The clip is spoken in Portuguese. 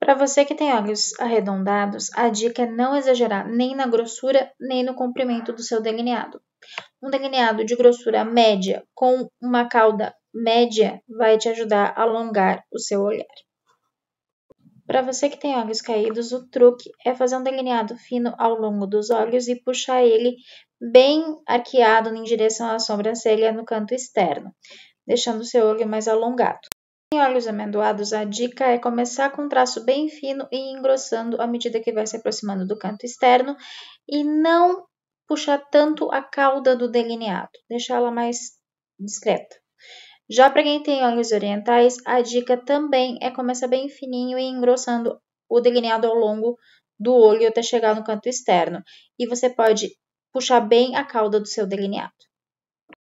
Para você que tem olhos arredondados, a dica é não exagerar nem na grossura nem no comprimento do seu delineado. Um delineado de grossura média com uma cauda média vai te ajudar a alongar o seu olhar. Para você que tem olhos caídos, o truque é fazer um delineado fino ao longo dos olhos e puxar ele bem arqueado em direção à sobrancelha no canto externo, deixando o seu olho mais alongado. Em olhos amendoados, a dica é começar com um traço bem fino e engrossando à medida que vai se aproximando do canto externo e não puxar tanto a cauda do delineado, deixar ela mais discreta. Já para quem tem olhos orientais, a dica também é começar bem fininho e engrossando o delineado ao longo do olho até chegar no canto externo. E você pode puxar bem a cauda do seu delineado.